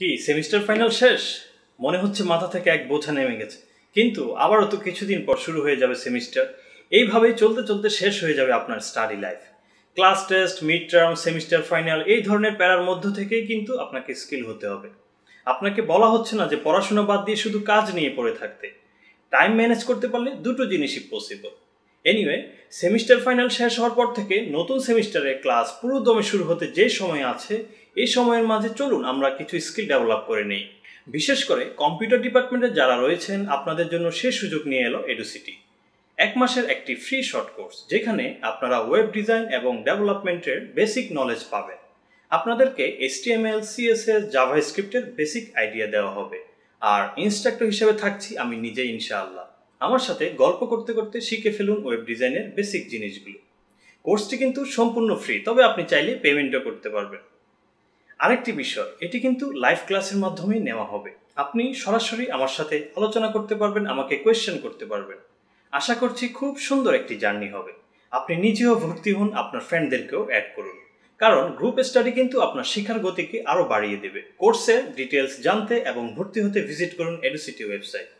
কি, semester final শেষ? মনে হচ্ছে মাথা থেকে এক বোঝা নেমে গেছে। কিন্তু আবারও তো কিছুদিন পর শুরু হয়ে যাবে সেমিস্টার। এইভাবেই চলতে চলতে শেষ হয়ে যাবে আপনার study life. Class test mid term semester final, এই ধরনের প্যারার মধ্য থেকেই কিন্তু আপনাকে স্কিল হতে হবে। আপনাকে বলা হচ্ছে না যে পড়াশোনা বাদ দিয়ে শুধু কাজ নিয়ে পড়ে থাকতে। টাইম ম্যানেজ করতে পারলে দুটো জিনিসই পসিবল। এনিওয়ে সেমিস্টার ফাইনাল শেষ হওয়ার পর থেকে নতুন সেমিস্টারে ক্লাস পুরো দমে শুরু হতে যে সময় আছে, এই সময়ের মাঝে চলুন আমরা কিছু স্কিল ডেভেলপ করে নিই। বিশেষ করে কম্পিউটার ডিপার্টমেন্টে যারা রয়েছেন, আপনাদের জন্য সে সুযোগ নিয়ে এলো এডুসিটি এক মাসের একটি ফ্রি শর্ট কোর্স যেখানে আপনারা ওয়েব ডিজাইন এবং ডেভেলপমেন্টের বেসিক নলেজ পাবেন। আপনাদেরকে এসটিএমএল সিএসএস জাভা স্ক্রিপ্টের বেসিক আইডিয়া দেওয়া হবে। আর ইনস্ট্রাক্টর হিসেবে থাকছি আমি নিজে ইনশাআল্লাহ। আমার সাথে গল্প করতে করতে শিখে ফেলুন ওয়েব ডিজাইনের বেসিক জিনিসগুলো। কোর্সটি কিন্তু সম্পূর্ণ ফ্রি তবে আপনি চাইলে পেমেন্টও করতে পারবেন। আরেকটি বিষয়, এটি কিন্তু লাইভ ক্লাসের মাধ্যমেই নেওয়া হবে। আপনি সরাসরি আমার সাথে আলোচনা করতে পারবেন, আমাকে কোয়েশ্চেন করতে পারবেন। আশা করছি খুব সুন্দর একটি জার্নি হবে। আপনি নিজেও ভর্তি হন, আপনার ফ্রেন্ডদেরকেও অ্যাড করুন। কারণ গ্রুপ স্টাডি কিন্তু আপনার শিক্ষার গতিকে আরও বাড়িয়ে দেবে। কোর্সের ডিটেলস জানতে এবং ভর্তি হতে ভিজিট করুন এডুসিটি ওয়েবসাইট